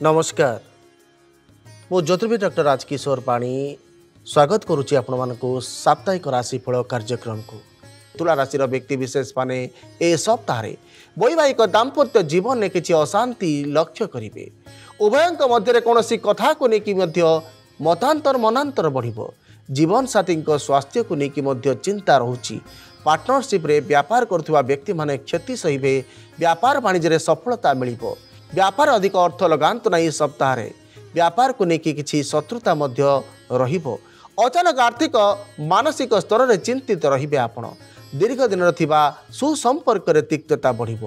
নমস্কার মু জ্যোতির্বিদ ডক্টর রাজকিশোর পাণী স্বাগত করুছি আপনার সাপ্তাহিক রাশিফল কার্যক্রমকু তুলা রাশির ব্যক্তিবিশেষ মানে এ সপ্তাহে বৈবাহিক দাম্পত্য জীবনে কিছু অশান্তি লক্ষ্য করবে উভয়ঙ্ক মধ্যে কৌশি কথা নেই মতান্তর মনান্তর বড় জীবনসাথী স্বাস্থ্যকু নেই চিন্তা রয়েছে পার্টনরশিপ্রে ব্যাপার করুবা ব্যক্তি মানে ক্ষতি সহবে ব্যাপার বাণিজ্যের সফলতা মিলবে ବ୍ୟାପାର ଅଧିକ ଅର୍ଥ ଲଗାନ୍ତୁ ନାହିଁ ଏ ସପ୍ତାହରେ ବ୍ୟାପାରକୁ ନେଇକି କିଛି ଶତ୍ରୁତା ମଧ୍ୟ ରହିବ ଅଚାନକ ଆର୍ଥିକ ମାନସିକ ସ୍ତରରେ ଚିନ୍ତିତ ରହିବେ ଆପଣ ଦୀର୍ଘ ଦିନର ଥିବା ସୁସମ୍ପର୍କରେ ତିକ୍ତତା ବଢ଼ିବ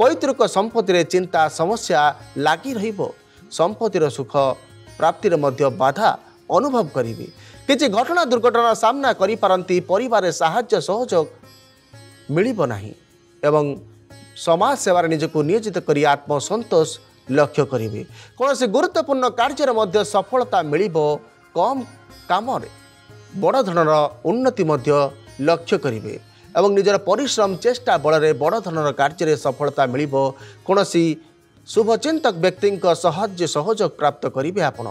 ପୈତୃକ ସମ୍ପତ୍ତିରେ ଚିନ୍ତା ସମସ୍ୟା ଲାଗି ରହିବ ସମ୍ପତ୍ତିର ସୁଖ ପ୍ରାପ୍ତିରେ ମଧ୍ୟ ବାଧା ଅନୁଭବ କରିବେ କିଛି ଘଟଣା ଦୁର୍ଘଟଣା ସାମ୍ନା କରିପାରନ୍ତି ପରିବାରରେ ସାହାଯ୍ୟ ସହଯୋଗ ମିଳିବ ନାହିଁ ଏବଂ ସମାଜ ସେବାରେ ନିଜକୁ ନିୟୋଜିତ କରି ଆତ୍ମସନ୍ତୋଷ ଲକ୍ଷ୍ୟ କରିବେ। କୌଣସି ଗୁରୁତ୍ୱପୂର୍ଣ୍ଣ କାର୍ଯ୍ୟରେ ମଧ୍ୟ ସଫଳତା ମିଳିବ କମ୍ କାମରେ। ବଡ଼ ଧରଣର ଉନ୍ନତି ମଧ୍ୟ ଲକ୍ଷ୍ୟ କରିବେ ଏବଂ ନିଜର ପରିଶ୍ରମ ଚେଷ୍ଟା ବଳରେ ବଡ଼ ଧରଣର କାର୍ଯ୍ୟରେ ସଫଳତା ମିଳିବ। କୌଣସି ଶୁଭଚିନ୍ତକ ବ୍ୟକ୍ତିଙ୍କ ସାହାଯ୍ୟ ସହଯୋଗ ପ୍ରାପ୍ତ କରିବେ ଆପଣ।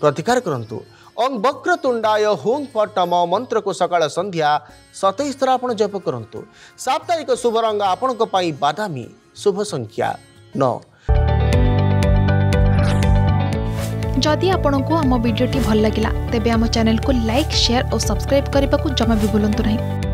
ପ୍ରତିକାର କରନ୍ତୁ। ଓଂ ବକ୍ରତୁଣ୍ଡାୟ ହୁଂ ଫଟମ ମନ୍ତ୍ରକୁ ସକାଳ ସନ୍ଧ୍ୟା ସତେଇଶ ଥର ଆପଣ ଜପ କରନ୍ତୁ ସାପ୍ତାହିକ ଶୁଭ ରଙ୍ଗ ଆପଣଙ୍କ ପାଇଁ ବାଦାମୀ ଶୁଭ ସଂଖ୍ୟା ନଅ ଯଦି ଆପଣଙ୍କୁ ଆମ ଭିଡ଼ିଓଟି ଭଲ ଲାଗିଲା ତେବେ ଆମ ଚ୍ୟାନେଲକୁ ଲାଇକ୍ ସେୟାର ଓ ସବସ୍କ୍ରାଇବ୍ କରିବାକୁ ଜମା ବି ଭୁଲନ୍ତୁ ନାହିଁ